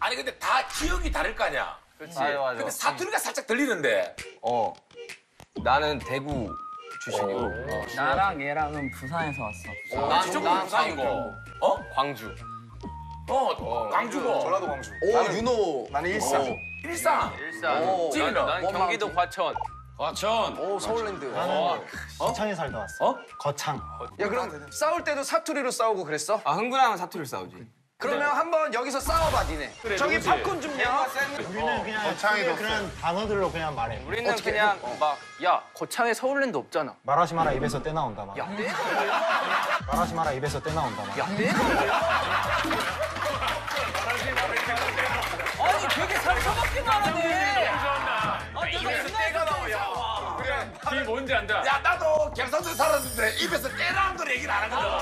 아니 근데 다 지역이 다를 거 아니야. 맞아 맞아. 근데 사투리가 살짝 들리는데. 어. 나는 대구 출신이고. 나랑 얘랑은 부산에서 왔어. 난 이쪽은 부산이고. 어? 광주. 어, 광주고. 전라도 광주. 오 윤호. 나는 일산. 일산. 일산. 난 경기도 과천. 과천. 오 서울랜드. 나는 거창에 살다 왔어. 어? 거창. 야 그럼 싸울 때도 사투리로 싸우고 그랬어? 아 흥분하면 사투리를 싸우지. 그러면 한번 여기서 싸워봐 니네. 저기 팝콘 좀요. 우리는 그냥 거창이 쉽게 더 그런 단어들로 그냥 말해. 우리는 그냥 막야 거창에 서울랜드 없잖아. 말하지 마라 입에서 떼 나온다 막. 말하지 마라 입에서 떼 나온다 막. 아니 되게 상처받게 말하네. 그게 뭔지 안다. 야 나도 경상도에 살았는데 입에서 때라는 걸 얘기를 안 하거든.